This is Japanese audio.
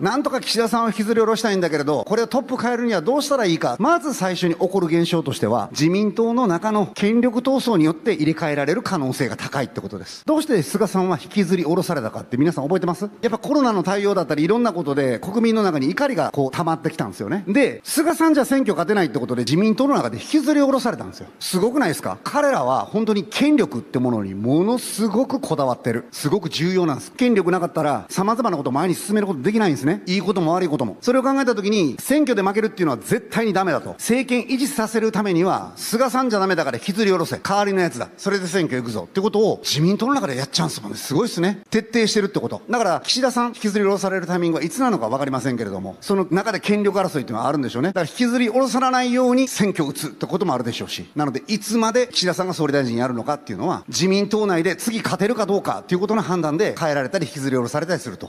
なんとか岸田さんを引きずり下ろしたいんだけれど、これをトップ変えるにはどうしたらいいか。まず最初に起こる現象としては、自民党の中の権力闘争によって入れ替えられる可能性が高いってことです。どうして菅さんは引きずり下ろされたかって皆さん覚えてます？やっぱコロナの対応だったりいろんなことで国民の中に怒りがこう溜まってきたんですよね。で、菅さんじゃ選挙勝てないってことで自民党の中で引きずり下ろされたんですよ。すごくないですか？彼らは本当に権力ってものにものすごくこだわってる。すごく重要なんです。権力なかったら様々なことを前に進めることできないんですね。いいことも悪いことも。それを考えたときに、選挙で負けるっていうのは絶対にダメだと。政権維持させるためには、菅さんじゃダメだから引きずり下ろせ。代わりのやつだ。それで選挙行くぞ。ってことを自民党の中でやっちゃうんですもんね。すごいですね。徹底してるってこと。だから、岸田さん引きずり下ろされるタイミングはいつなのかわかりませんけれども、その中で権力争いっていうのはあるんでしょうね。だから引きずり下ろさないように選挙を打つってこともあるでしょうし。なので、いつまで岸田さんが総理大臣やるのかっていうのは、自民党内で次勝てるかどうかっていうことの判断で変えられたり引きずり下ろされたりすると。